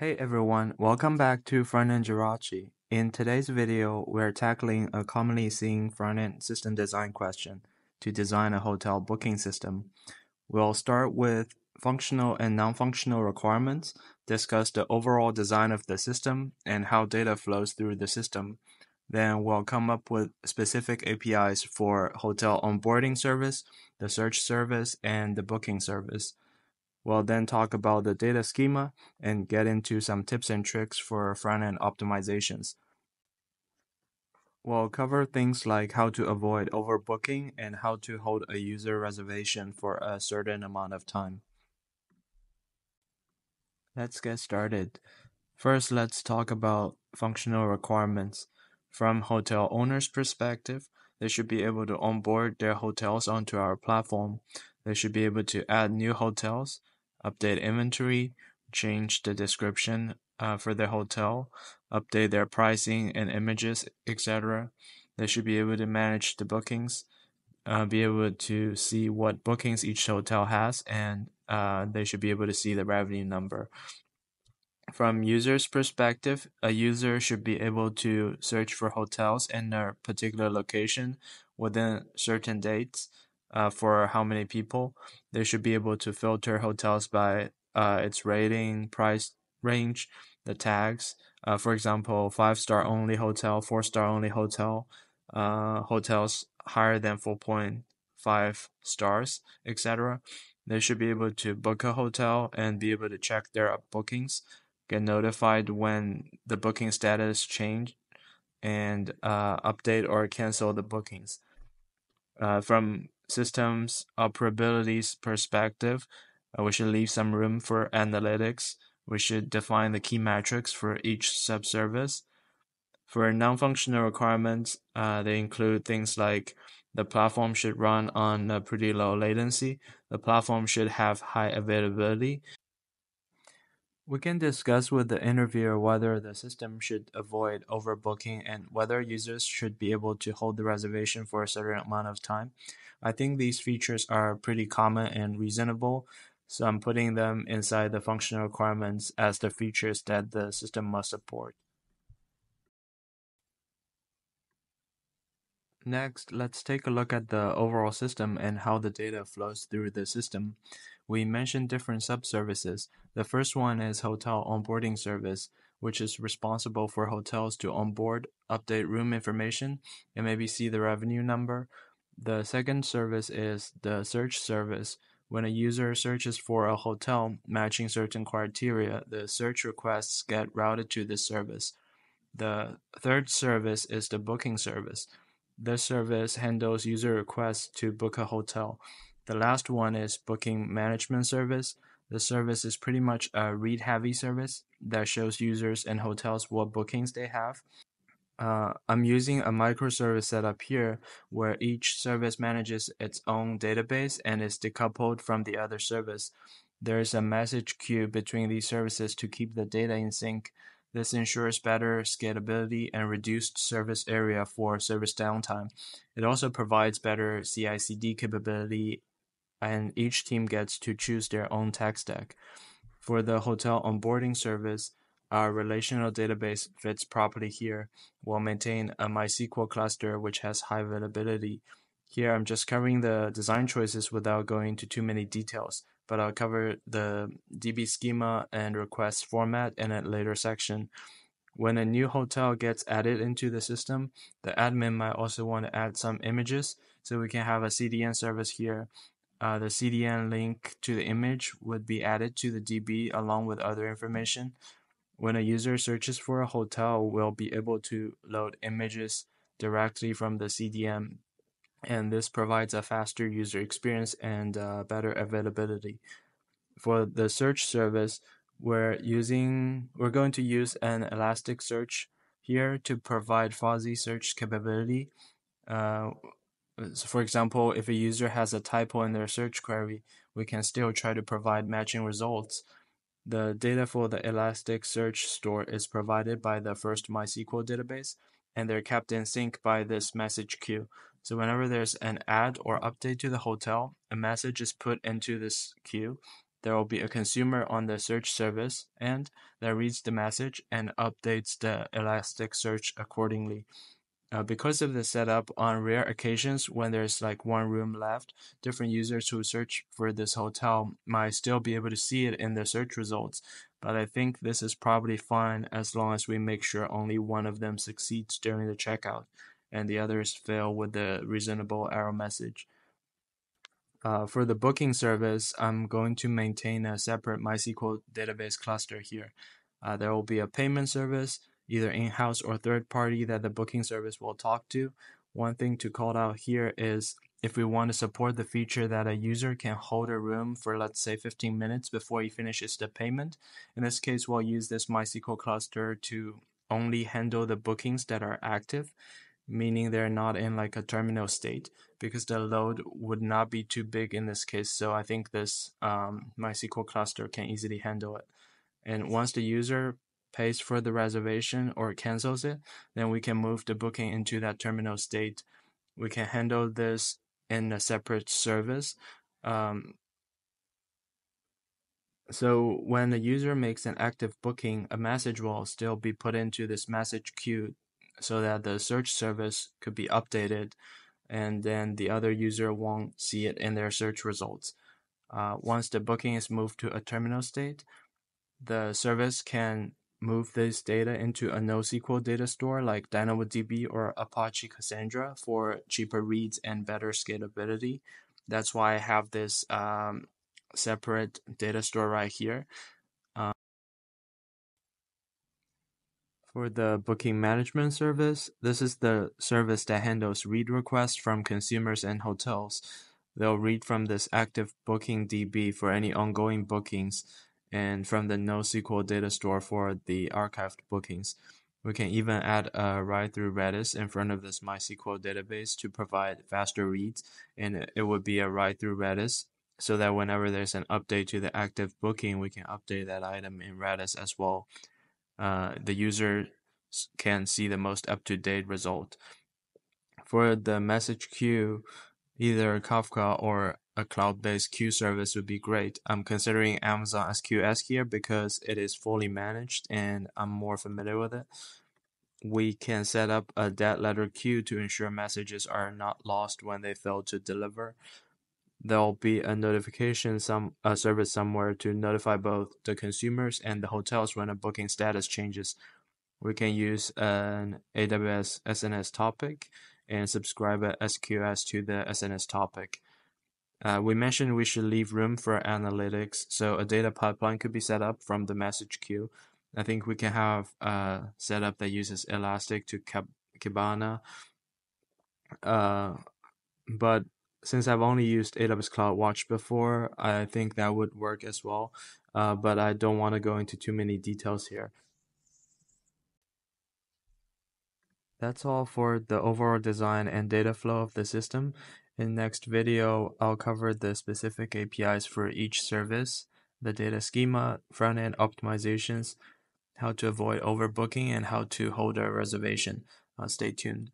Hey everyone, welcome back to Frontend Jirachi. In today's video, we're tackling a commonly seen front-end system design question to design a hotel booking system. We'll start with functional and non-functional requirements, discuss the overall design of the system and how data flows through the system. Then we'll come up with specific APIs for hotel onboarding service, the search service, and the booking service. We'll then talk about the data schema and get into some tips and tricks for front-end optimizations. We'll cover things like how to avoid overbooking and how to hold a user reservation for a certain amount of time. Let's get started. First, let's talk about functional requirements. From hotel owners' perspective, they should be able to onboard their hotels onto our platform. They should be able to add new hotels, update inventory, change the description uh, for their hotel, update their pricing and images, etc. They should be able to manage the bookings, uh, be able to see what bookings each hotel has, and uh, they should be able to see the revenue number. From users' perspective, a user should be able to search for hotels in a particular location within certain dates uh, for how many people. They should be able to filter hotels by uh, its rating, price range, the tags. Uh, for example, five star only hotel, four star only hotel, uh, hotels higher than 4.5 stars, etc. They should be able to book a hotel and be able to check their bookings, get notified when the booking status change, and uh, update or cancel the bookings. Uh, from systems operabilities perspective, uh, we should leave some room for analytics. We should define the key metrics for each subservice. For non-functional requirements, uh, they include things like the platform should run on a pretty low latency. The platform should have high availability. We can discuss with the interviewer whether the system should avoid overbooking and whether users should be able to hold the reservation for a certain amount of time. I think these features are pretty common and reasonable, so I'm putting them inside the functional requirements as the features that the system must support. Next, let's take a look at the overall system and how the data flows through the system. We mentioned different subservices. The first one is Hotel Onboarding Service, which is responsible for hotels to onboard, update room information, and maybe see the revenue number. The second service is the search service. When a user searches for a hotel matching certain criteria, the search requests get routed to this service. The third service is the booking service. This service handles user requests to book a hotel. The last one is booking management service. The service is pretty much a read heavy service that shows users and hotels what bookings they have uh, I'm using a microservice setup here where each service manages its own database and is decoupled from the other service. There is a message queue between these services to keep the data in sync. This ensures better scalability and reduced service area for service downtime. It also provides better CI CD capability, and each team gets to choose their own tech stack. For the hotel onboarding service, our relational database fits properly here. We'll maintain a MySQL cluster which has high availability. Here I'm just covering the design choices without going into too many details, but I'll cover the DB schema and request format in a later section. When a new hotel gets added into the system, the admin might also want to add some images, so we can have a CDN service here. Uh, the CDN link to the image would be added to the DB along with other information. When a user searches for a hotel, we'll be able to load images directly from the CDN, and this provides a faster user experience and uh, better availability. For the search service, we're using we're going to use an Elasticsearch here to provide fuzzy search capability. Uh, so for example, if a user has a typo in their search query, we can still try to provide matching results. The data for the Elasticsearch store is provided by the first MySQL database, and they're kept in sync by this message queue. So whenever there's an add or update to the hotel, a message is put into this queue, there will be a consumer on the search service and that reads the message and updates the Elasticsearch accordingly. Uh, because of the setup, on rare occasions when there's like one room left, different users who search for this hotel might still be able to see it in the search results. But I think this is probably fine as long as we make sure only one of them succeeds during the checkout and the others fail with the reasonable error message. Uh, for the booking service, I'm going to maintain a separate MySQL database cluster here. Uh, there will be a payment service, either in-house or third-party that the booking service will talk to. One thing to call out here is if we want to support the feature that a user can hold a room for let's say 15 minutes before he finishes the payment, in this case we'll use this MySQL cluster to only handle the bookings that are active meaning they're not in like a terminal state because the load would not be too big in this case. So I think this um, MySQL cluster can easily handle it. And once the user pays for the reservation or cancels it, then we can move the booking into that terminal state. We can handle this in a separate service. Um, so when the user makes an active booking, a message will still be put into this message queue so that the search service could be updated and then the other user won't see it in their search results. Uh, once the booking is moved to a terminal state, the service can move this data into a NoSQL data store like DynamoDB or Apache Cassandra for cheaper reads and better scalability. That's why I have this um, separate data store right here. For the booking management service, this is the service that handles read requests from consumers and hotels. They'll read from this active booking DB for any ongoing bookings and from the NoSQL data store for the archived bookings. We can even add a write through Redis in front of this MySQL database to provide faster reads, and it would be a write through Redis so that whenever there's an update to the active booking, we can update that item in Redis as well uh, the user can see the most up-to-date result. For the message queue, either Kafka or a cloud-based queue service would be great. I'm considering Amazon SQS here because it is fully managed and I'm more familiar with it. We can set up a dead letter queue to ensure messages are not lost when they fail to deliver there'll be a notification some a service somewhere to notify both the consumers and the hotels when a booking status changes. We can use an AWS SNS topic and subscribe a SQS to the SNS topic. Uh, we mentioned we should leave room for analytics, so a data pipeline could be set up from the message queue. I think we can have a setup that uses Elastic to Kibana. Uh, but since I've only used AWS CloudWatch before, I think that would work as well. Uh, but I don't want to go into too many details here. That's all for the overall design and data flow of the system. In next video, I'll cover the specific APIs for each service, the data schema, front-end optimizations, how to avoid overbooking, and how to hold a reservation. Uh, stay tuned.